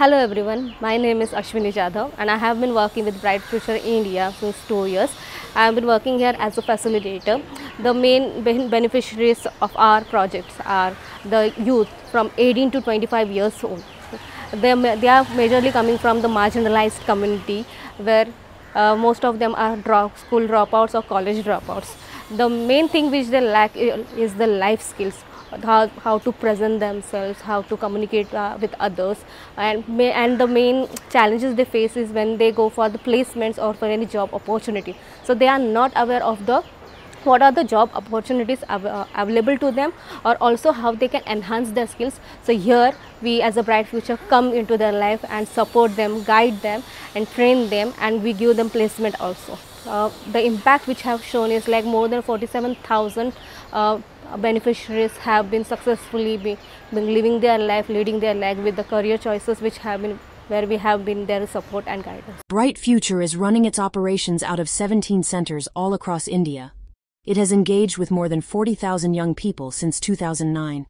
Hello everyone, my name is Ashwini Jadhav and I have been working with Bright Future India since two years. I have been working here as a facilitator. The main beneficiaries of our projects are the youth from 18 to 25 years old. They, they are majorly coming from the marginalized community where uh, most of them are drop, school dropouts or college dropouts. The main thing which they lack is the life skills how, how to present themselves, how to communicate uh, with others and, may, and the main challenges they face is when they go for the placements or for any job opportunity. So they are not aware of the what are the job opportunities av uh, available to them or also how they can enhance their skills. So here we as a Bright Future come into their life and support them, guide them and train them and we give them placement also. Uh, the impact which have shown is like more than 47,000 uh, beneficiaries have been successfully be, been living their life, leading their life with the career choices which have been where we have been their support and guidance. Bright Future is running its operations out of 17 centers all across India. It has engaged with more than 40,000 young people since 2009.